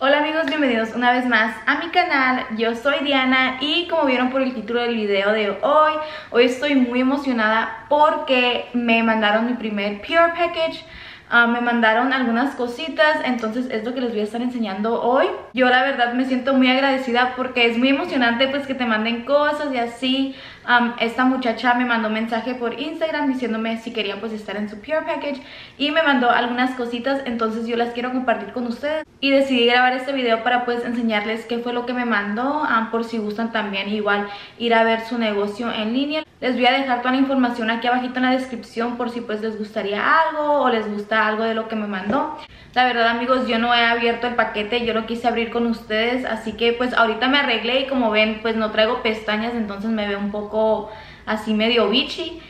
Hola amigos, bienvenidos una vez más a mi canal, yo soy Diana y como vieron por el título del video de hoy, hoy estoy muy emocionada porque me mandaron mi primer Pure Package Ah, me mandaron algunas cositas, entonces es lo que les voy a estar enseñando hoy. Yo la verdad me siento muy agradecida porque es muy emocionante pues que te manden cosas y así. Esta muchacha me mandó mensaje por Instagram diciéndome si quería pues estar en su Pure Package y me mandó algunas cositas, entonces yo las quiero compartir con ustedes. Y decidí grabar este video para pues enseñarles qué fue lo que me mandó, por si gustan también igual ir a ver su negocio en línea. Les voy a dejar toda la información aquí abajito en la descripción por si pues les gustaría algo o les gusta algo de lo que me mandó. La verdad amigos yo no he abierto el paquete, yo lo quise abrir con ustedes así que pues ahorita me arreglé y como ven pues no traigo pestañas entonces me veo un poco así medio bichi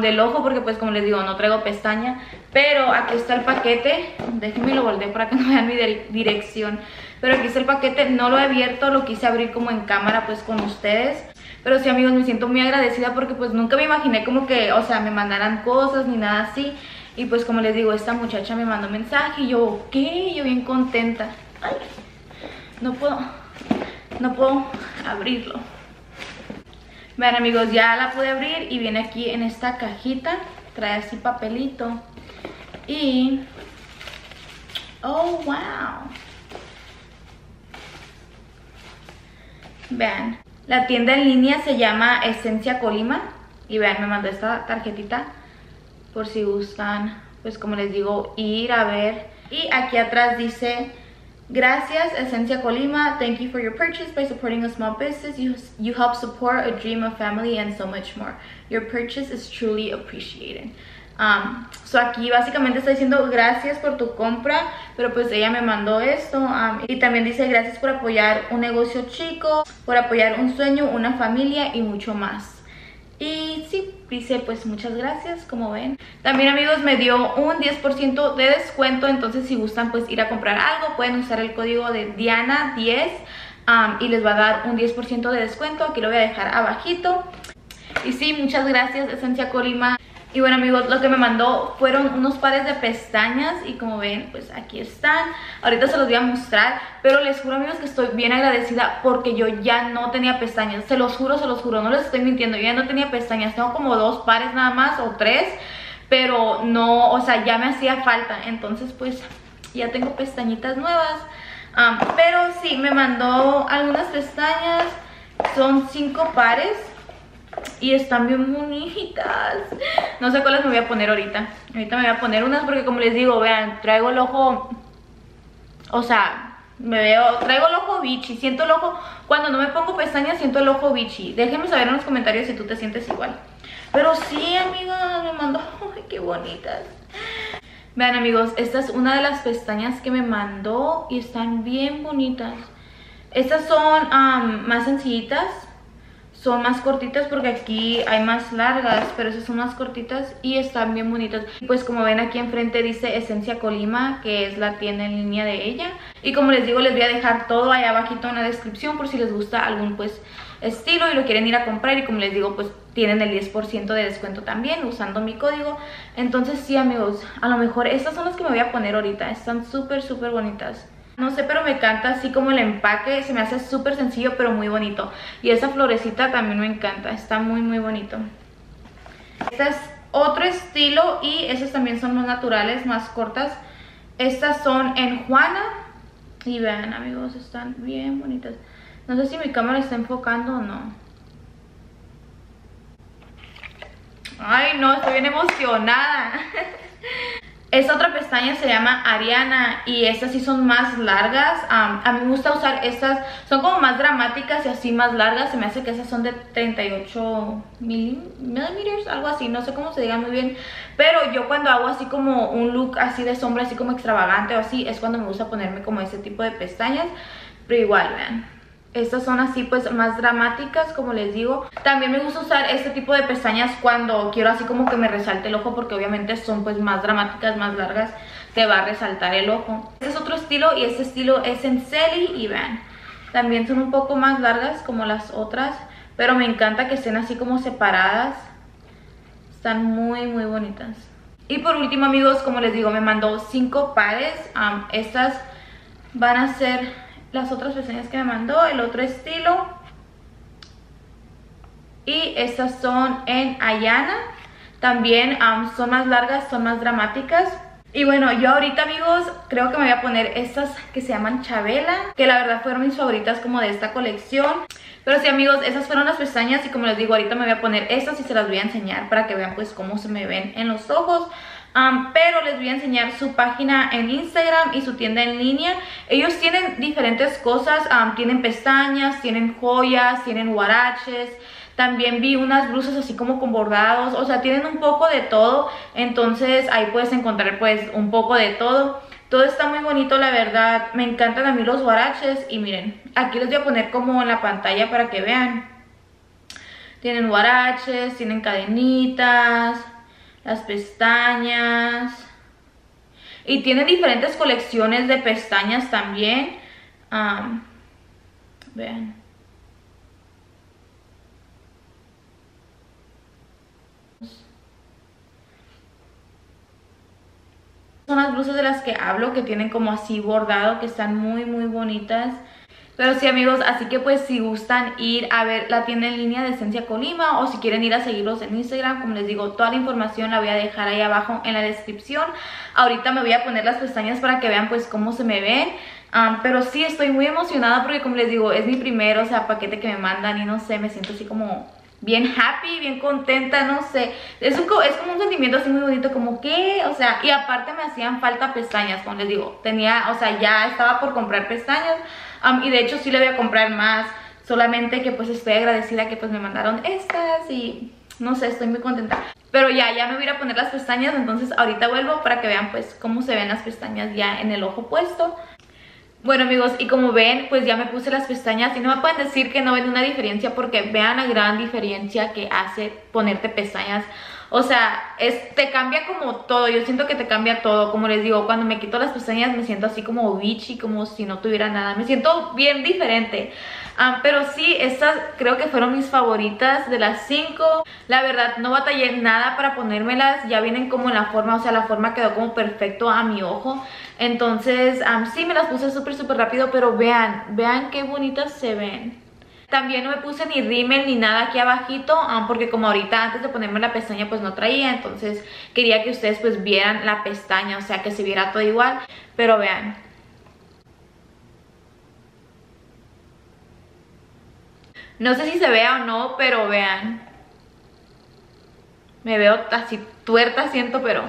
del ojo porque pues como les digo no traigo pestaña pero aquí está el paquete déjenme lo volteé para que no vean mi dirección pero aquí está el paquete, no lo he abierto, lo quise abrir como en cámara pues con ustedes pero sí, amigos, me siento muy agradecida porque pues nunca me imaginé como que, o sea, me mandaran cosas ni nada así. Y pues como les digo, esta muchacha me mandó mensaje y yo, ¿qué? Yo bien contenta. Ay, no puedo, no puedo abrirlo. Vean amigos, ya la pude abrir y viene aquí en esta cajita. Trae así papelito. Y... ¡Oh, wow! Vean, la tienda en línea se llama Esencia Colima. Y vean, me mandó esta tarjetita por si gustan, pues como les digo, ir a ver. Y aquí atrás dice, gracias Esencia Colima, thank you for your purchase by supporting a small business. You, you help support a dream of family and so much more. Your purchase is truly appreciated. Um, so aquí básicamente está diciendo gracias por tu compra, pero pues ella me mandó esto um, y también dice gracias por apoyar un negocio chico, por apoyar un sueño, una familia y mucho más. Y sí, dice pues muchas gracias, como ven. También amigos me dio un 10% de descuento, entonces si gustan pues ir a comprar algo, pueden usar el código de Diana10 um, y les va a dar un 10% de descuento. Aquí lo voy a dejar abajito. Y sí, muchas gracias Esencia Colima y bueno amigos, lo que me mandó fueron unos pares de pestañas y como ven, pues aquí están. Ahorita se los voy a mostrar, pero les juro amigos que estoy bien agradecida porque yo ya no tenía pestañas. Se los juro, se los juro, no les estoy mintiendo, yo ya no tenía pestañas. Tengo como dos pares nada más o tres, pero no, o sea, ya me hacía falta. Entonces pues ya tengo pestañitas nuevas. pero sí, me mandó algunas pestañas, son cinco pares y están bien bonitas. No sé cuáles me voy a poner ahorita. Ahorita me voy a poner unas porque como les digo, vean, traigo el ojo... O sea, me veo... Traigo el ojo bichi. Siento el ojo... Cuando no me pongo pestañas siento el ojo bichi. Déjenme saber en los comentarios si tú te sientes igual. Pero sí, amiga, me mandó... ¡Ay, qué bonitas! Vean, amigos, esta es una de las pestañas que me mandó y están bien bonitas. Estas son más sencillitas son más cortitas porque aquí hay más largas, pero esas son más cortitas y están bien bonitas. Pues como ven aquí enfrente dice Esencia Colima, que es la tienda en línea de ella. Y como les digo, les voy a dejar todo ahí abajito en la descripción por si les gusta algún pues estilo y lo quieren ir a comprar. Y como les digo, pues tienen el 10% de descuento también usando mi código. Entonces sí amigos, a lo mejor estas son las que me voy a poner ahorita. Están súper súper bonitas. No sé, pero me encanta así como el empaque. Se me hace súper sencillo, pero muy bonito. Y esa florecita también me encanta. Está muy, muy bonito. Este es otro estilo y esas también son más naturales, más cortas. Estas son en Juana. Y vean, amigos, están bien bonitas. No sé si mi cámara está enfocando o no. Ay, no, estoy bien emocionada. Esta otra pestaña se llama Ariana y estas sí son más largas. a mí me gusta usar estas, son como más dramáticas y así más largas. Se me hace que esas son de 38 milímetros, algo así, no sé cómo se diga muy bien. Pero yo cuando hago así como un look así de sombra, así como extravagante o así, es cuando me gusta ponerme como ese tipo de pestañas. Pero igual, vean. Estas son así pues más dramáticas como les digo. También me gusta usar este tipo de pestañas cuando quiero así como que me resalte el ojo Porque obviamente son pues más dramáticas, más largas. Te va a resaltar el ojo. Este es otro estilo y este estilo es en Celi y vean. También son un poco más largas como las otras Pero me encanta que estén así como separadas. Están muy muy bonitas. Y por último amigos como les digo me mandó cinco pares. Estas van a ser las otras pestañas que me mandó, el otro estilo. Y estas son en Ayana. También son más largas, son más dramáticas. Y bueno, yo ahorita amigos creo que me voy a poner estas que se llaman Chabela Que la verdad fueron mis favoritas como de esta colección Pero sí amigos, esas fueron las pestañas y como les digo ahorita me voy a poner estas y se las voy a enseñar Para que vean pues cómo se me ven en los ojos pero les voy a enseñar su página en Instagram y su tienda en línea. Ellos tienen diferentes cosas, tienen pestañas, tienen joyas, tienen guaraches, también vi unas blusas así como con bordados, o sea, tienen un poco de todo. Entonces ahí puedes encontrar pues un poco de todo. Todo está muy bonito, la verdad. Me encantan a mí los guaraches. Y miren, aquí les voy a poner como en la pantalla para que vean. Tienen guaraches, tienen cadenitas, las pestañas. Y tienen diferentes colecciones de pestañas también. vean. Son las blusas de las que hablo, que tienen como así bordado, que están muy muy bonitas. Pero sí amigos, así que pues si gustan ir a ver la tienda en línea de Esencia Colima o si quieren ir a seguirlos en Instagram, como les digo, toda la información la voy a dejar ahí abajo en la descripción. Ahorita me voy a poner las pestañas para que vean pues cómo se me ven. pero sí estoy muy emocionada porque como les digo, es mi primer, o sea, paquete que me mandan y no sé, me siento así como bien happy, bien contenta, no sé. Es, un, es como un sentimiento así muy bonito, como que, o sea, y aparte me hacían falta pestañas, como les digo, tenía, o sea, ya estaba por comprar pestañas y de hecho sí le voy a comprar más, solamente que pues estoy agradecida que pues me mandaron estas y no sé, estoy muy contenta. Pero ya, ya me voy a a poner las pestañas, entonces ahorita vuelvo para que vean pues cómo se ven las pestañas ya en el ojo puesto. Bueno amigos, y como ven, pues ya me puse las pestañas y no me pueden decir que no ven una diferencia porque vean la gran diferencia que hace ponerte pestañas. O sea, es, te cambia como todo, yo siento que te cambia todo, como les digo, cuando me quito las pestañas me siento así como bitchy, como si no tuviera nada, me siento bien diferente. Ah, pero sí, estas creo que fueron mis favoritas de las 5. La verdad, no batallé nada para ponérmelas. Ya vienen como en la forma, o sea, la forma quedó como perfecto a mi ojo. Entonces, sí me las puse súper, súper rápido, pero vean, vean qué bonitas se ven. También no me puse ni rímel ni nada aquí abajito, porque como ahorita antes de ponerme la pestaña pues no traía, entonces quería que ustedes pues vieran la pestaña, o sea que se viera todo igual. Pero vean, No sé si se vea o no, pero vean. Me veo así tuerta, siento, pero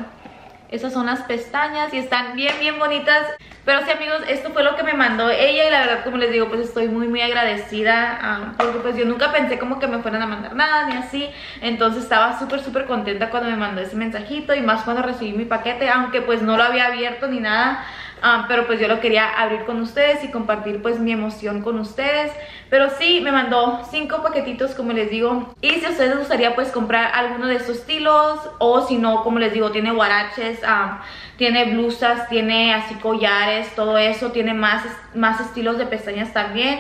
esas son las pestañas y están bien, bien bonitas. Pero sí, amigos, esto fue lo que me mandó ella y la verdad, como les digo, pues estoy muy, muy agradecida ah, porque pues yo nunca pensé como que me fueran a mandar nada ni así. Entonces estaba súper, súper contenta cuando me mandó ese mensajito y más cuando recibí mi paquete, aunque pues no lo había abierto ni nada. Ah, pero pues yo lo quería abrir con ustedes y compartir pues mi emoción con ustedes. Pero sí, me mandó cinco paquetitos como les digo. Y si a ustedes les gustaría pues comprar alguno de estos estilos o si no, como les digo, tiene guaraches, ah, tiene blusas, tiene así collares, todo eso. Tiene más, más estilos de pestañas también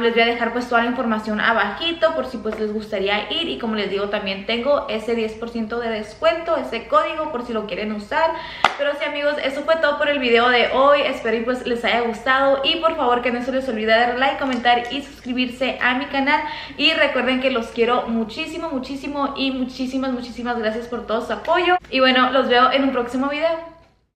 les voy a dejar pues toda la información abajito por si pues les gustaría ir. Y como les digo también tengo ese 10% de descuento, ese código por si lo quieren usar. Pero sí amigos, eso fue todo por el video de hoy, espero y pues les haya gustado. Y por favor que no se les olvide dar like, comentar y suscribirse a mi canal. Y recuerden que los quiero muchísimo, muchísimo y muchísimas, muchísimas gracias por todo su apoyo. Y bueno, los veo en un próximo video.